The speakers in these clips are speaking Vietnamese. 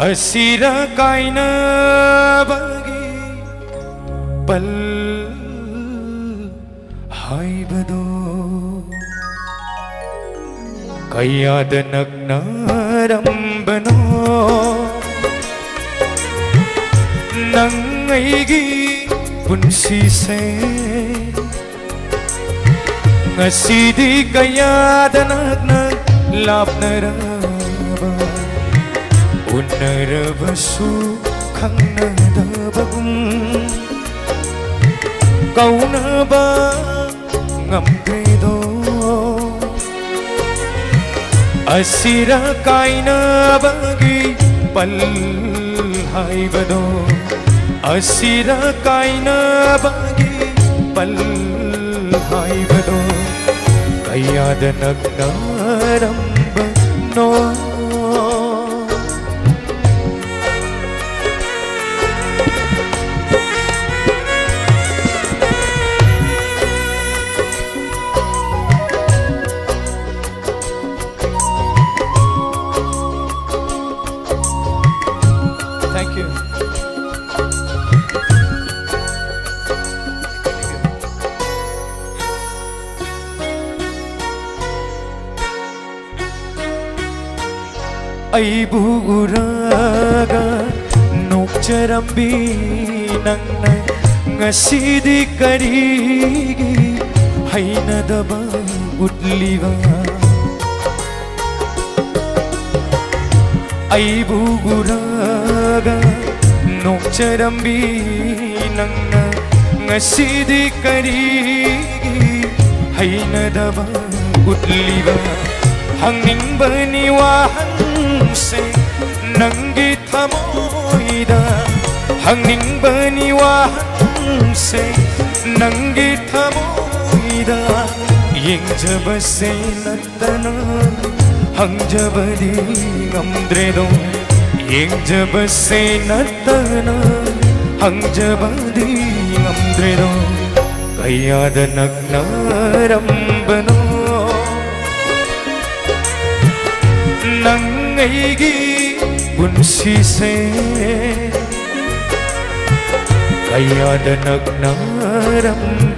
ಹಸಿರ ಕಾಯ್ನವಾಗಿ ಪಲ್ ಹಾಯ್ಬದು ಕೈಯಾದ ನಗ್ನಾರಂಬನೋ ನಂಗೈಗಿ ಪುನ್ಸಿಸೆ ngasidi kayada nagnag lapnaraba unarabasu khang पुनरवसु खंगनादबगुम कौनबा ngamgedo asira kaina bagi pal haibado asira kaina bagi pal haibado kayada nagnaram thank you ಐಬೂರಾಗ ನೊಚ್ಚರಂಬಿ ನನ್ನ ngasidi karigi hainadaba utliwa ಐಬೂಗುರಾಗ ನೊಚ್ಚರಂಬಿ ನನ್ನ ngasidi karigi hainadaba utliwa hangningbani wahanse ನಂಗೆ ಥಮೋಯ್ದ ಹಂಗಿಂಬನಿ ವಾಹಂಸೆ ನಂಗೆ ಥಮೋಯ್ದ ಎಂಜಬಸೆ ನತ್ತನ ಹಂಜಬದಿ ಅಂದ್ರೆದೋ ಎಂಜಬಸೆ ನತ್ತನ ಹಂಜಬದಿ ಅಂದ್ರೆದೋ ಕೈಯಾದ அஞ்சபதி அம்திரேதம் எஞ்சப சேனத்தன அஞ்சபதி அம்திரேதம் கையாத நக்னரம்பனோ நங்கைகி புன்சிசே கையாத நக்னரம்பனோ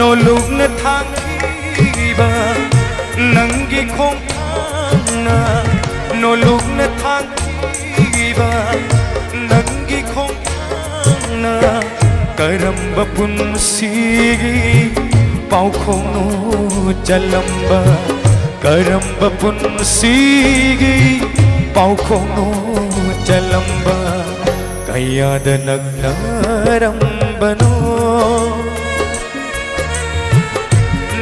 nolong na thangiba nangi khong na nolong na thangiba nangi khong na karamba punsigi pau khong no jalamba karamba punsigi pau khong no jalamba kayada nagnarambano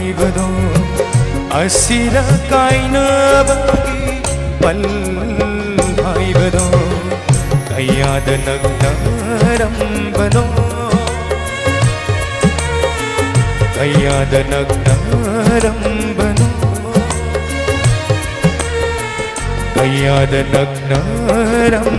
بدو اسيرا كاينا بكي بل هاي بدو كياد نغنرم بدو كياد نغنرم بدو كياد نغنرم